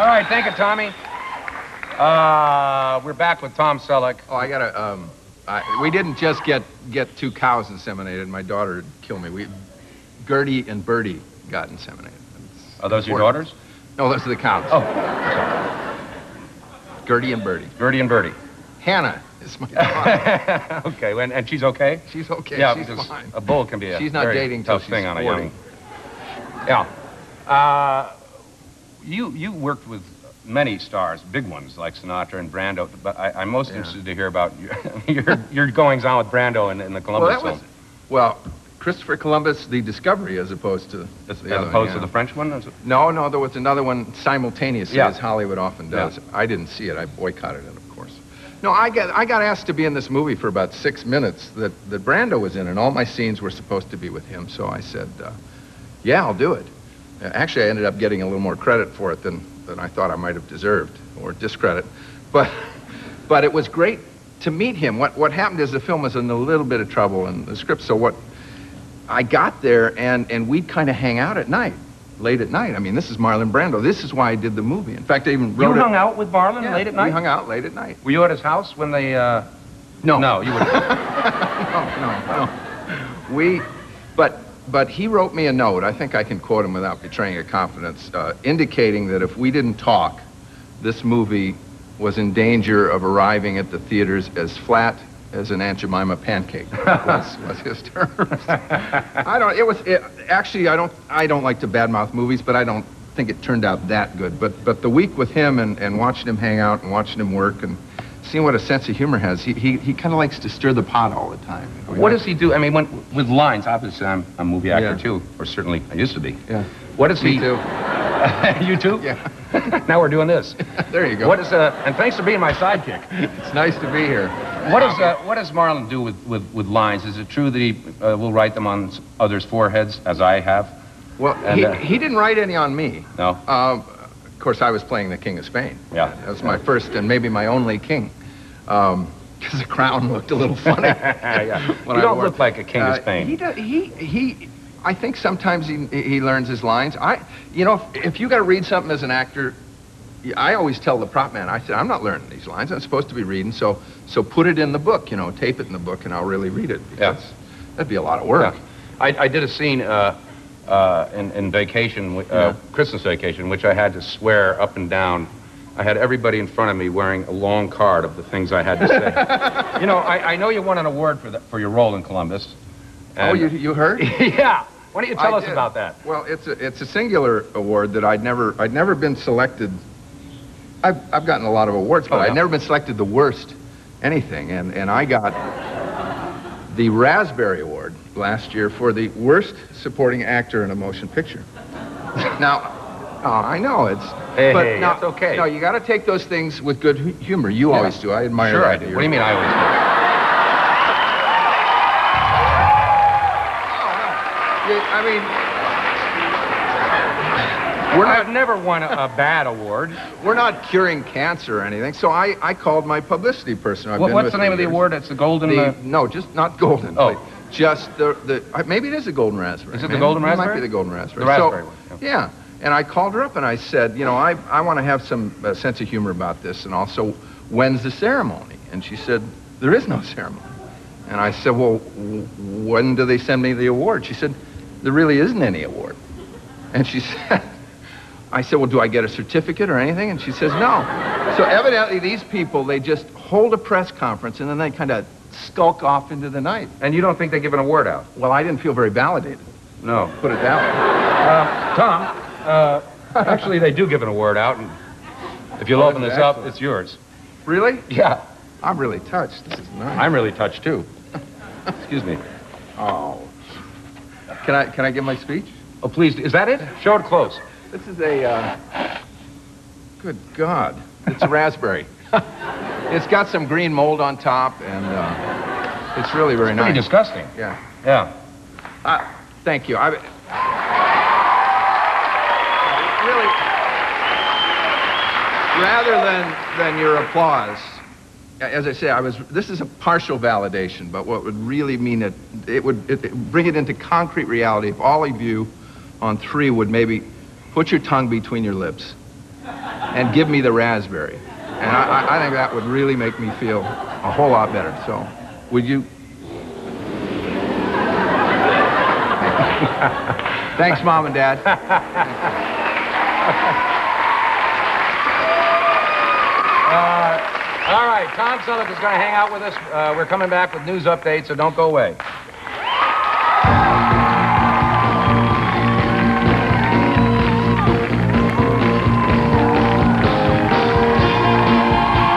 All right, thank you, Tommy. Uh, we're back with Tom Selleck. Oh, I gotta. Um, I, we didn't just get get two cows inseminated. My daughter would kill me. We, Gertie and Bertie got inseminated. Are those your daughters? No, those are the cows. Oh, Gertie and Bertie. Bertie and Bertie. Hannah is my daughter. okay, and, and she's okay? she's okay. yeah, she's fine. a bull can be a She's not very dating till tough she's thing on a 40. young. Yeah. Uh, you you worked with many stars, big ones like Sinatra and Brando, but I, I'm most Yeah. interested to hear about your your, your goings on with Brando in, in the Columbus Well, that was film, well, Christopher Columbus, the Discovery, as opposed to as, the as opposed to yeah. the French one. No, no, there was another one simultaneously, Yeah. as Hollywood often does. I didn't see it. I boycotted it, of course. No, I got I got asked to be in this movie for about six minutes that, that Brando was in, and all my scenes were supposed to be with him. So I said, uh, "Yeah, I'll do it." Actually, I ended up getting a little more credit for it than, than I thought I might have deserved, or discredit. But but it was great to meet him. What what happened is the film was in a little bit of trouble in the script. So what I got there and and we'd kind of hang out at night, late at night. I mean, this is Marlon Brando. This is why I did the movie. In fact, I even You wrote it. hung out with Marlon Yeah, late at night? We hung out late at night. Were you at his house when they? Uh... No, No, you were. no, no, no. We, but but he wrote me a note. I think I can quote him without betraying a confidence, uh, indicating that if we didn't talk, this movie was in danger of arriving at the theaters as flat as an Aunt Jemima pancake. was, was his terms. I don't. It was it, actually. I don't. I don't like to badmouth movies, but I don't think it turned out that good. But but the week with him and, and watching him hang out and watching him work and seeing what a sense of humor has, he he, he kind of likes to stir the pot all the time. you know. What does he do? I mean, when, with lines, obviously, I'm, I'm a movie actor Yeah. too, or certainly I used to be. Yeah. What does Me he? do? you too? Yeah. now we're doing this. There you go. What is uh? And thanks for being my sidekick. It's nice to be here. What is uh? What does Marlon do with, with, with lines? Is it true that he uh, will write them on others' foreheads, as I have? Well, And, he, uh, he didn't write any on me. No. Um, of course, I was playing the King of Spain. Yeah. That was my first and maybe my only king. Because the crown looked a little funny. yeah. when You I don't wore look like a king of Uh, Spain. He, do, he, he, I think sometimes he, he learns his lines. I, you know, if, if you got to read something as an actor, I always tell the prop man, I said, I'm not learning these lines. I'm supposed to be reading, so so put it in the book, you know, tape it in the book, and I'll really read it. Yeah. That'd be a lot of work. Yeah. I, I did a scene uh, uh, in, in vacation, uh, Yeah. Christmas vacation, which I had to swear up and down. I had everybody in front of me wearing a long card of the things I had to say. you know, I, I know you won an award for, the, for your role in Columbus. Oh, you, you heard? yeah. Why don't you tell I us did. about that? Well, it's a, it's a singular award that I'd never, I'd never been selected. I've, I've gotten a lot of awards, but Oh, yeah. I'd never been selected the worst anything. And, and I got the Raspberry Award last year for the worst supporting actor in a motion picture. now, oh, I know it's, Hey, but hey, now, that's okay. No, you got to take those things with good hu- humor. You Yeah. always do. I admire Sure, that. I do. What do you mean I always You- I mean, we're I've not never won a, a bad award. we're not curing cancer or anything. So I, I called my publicity person. I've What, what's the name of the years. award? It's the Golden... The, no, just not golden. Oh. Just the the uh, maybe it is a golden raspberry. Is it the Maybe- golden It might be the golden raspberry. The So- raspberry one, Yeah. And I called her up and I said, you know, I I want to have some uh, sense of humor about this, and also when's the ceremony? And she said, there is no ceremony. And I said, well, when do they send me the award? She said, there really isn't any award. And she said, I said, well, do I get a certificate or anything? And she says, no. So evidently these people, they just hold a press conference and then they kind of skulk off into the night. and you don't think they give an award out? Well, I didn't feel very validated, No. put it that way. Uh, Tom, uh, actually, they do give an award out, and if you'll Oh, open this that's up, it's yours. Really? Yeah, I'm really touched. This is nice. I'm really touched too. Excuse me. Oh. Can I, can I give my speech? Oh, please, is that it? Show it close. This is a, uh, good God. It's a raspberry. it's got some green mold on top, and uh, it's really very Pretty nice. disgusting. Yeah. Yeah. Uh, thank you. I, really, rather than, than your applause, as I say, I was, this is a partial validation, but what would really mean it, it would it, it bring it into concrete reality if all of you on three would maybe put your tongue between your lips and give me the raspberry. And I, I, I think that would really make me feel a whole lot better. So, would you? Thanks, Mom and Dad. All right, Tom Selleck is going to hang out with us. Uh, we're coming back with news updates, so don't go away.